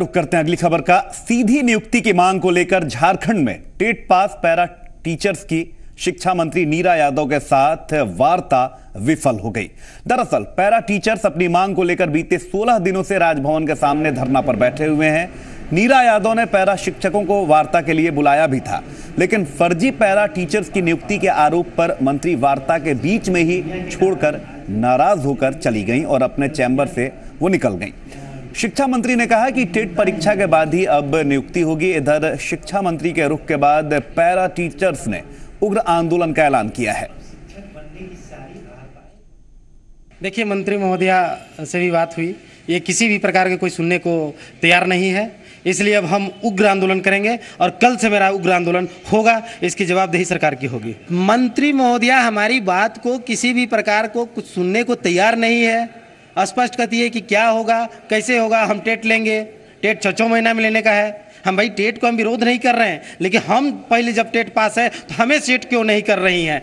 रुक करते हैं अगली खबर का। सीधी नियुक्ति की मांग को लेकर झारखंड में टेट पास पैरा टीचर्स की शिक्षा मंत्री नीरा यादव के साथ वार्ता विफल हो गई। दरअसल, पैरा टीचर्स अपनी मांग को लेकर बीते 16 दिनों से राजभवन के सामने धरना पर बैठे हुए हैं। नीरा यादव ने पैरा शिक्षकों को वार्ता के लिए बुलाया भी था, लेकिन फर्जी पैरा टीचर्स की नियुक्ति के आरोप पर मंत्री वार्ता के बीच में ही छोड़कर नाराज़ होकर चली गई और अपने चैम्बर से वो निकल गईं। शिक्षा मंत्री ने कहा कि टेट परीक्षा के बाद ही अब नियुक्ति होगी। इधर शिक्षा मंत्री के रुख के बाद पैरा टीचर्स ने उग्र आंदोलन का ऐलान किया है। देखिए मंत्री महोदया से भी बात हुई। ये किसी भी प्रकार के कोई सुनने को तैयार नहीं है। इसलिए अब हम उग्र आंदोलन करेंगे और कल से मेरा उग्र आंदोलन होगा। इसकी जवाबदेही सरकार की होगी। मंत्री महोदया हमारी बात को किसी भी प्रकार को कुछ सुनने को तैयार नहीं है। स्पष्ट कहती है कि क्या होगा, कैसे होगा, हम टेट लेंगे। टेट छः छः महीना में लेने का है। हम भाई, टेट को हम विरोध नहीं कर रहे हैं, लेकिन हम पहले जब टेट पास है तो हमें सीट क्यों नहीं कर रही हैं?